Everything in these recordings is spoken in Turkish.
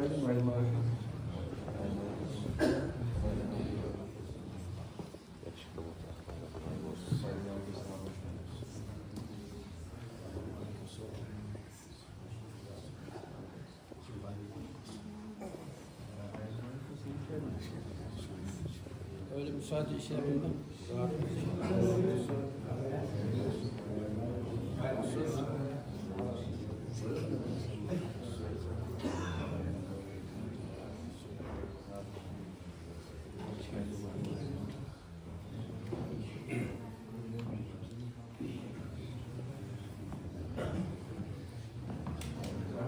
Geldim ayım Öyle müsaade işe yapıldı mı?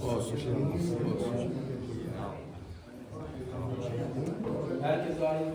Posso, posso. Herkes aynı